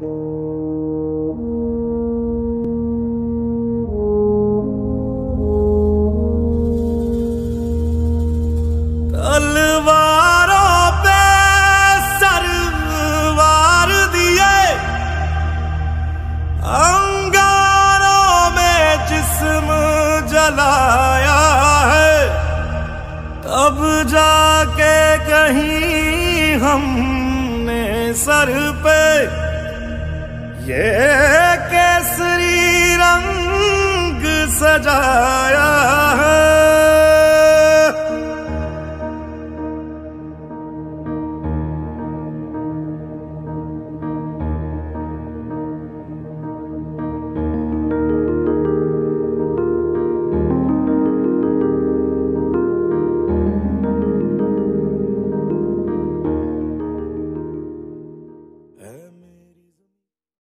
तलवारों दिए। अंगारों में जिस्म जलाया है। तब जाके कहीं हमने सर पे ये केसरी रंग सजाया है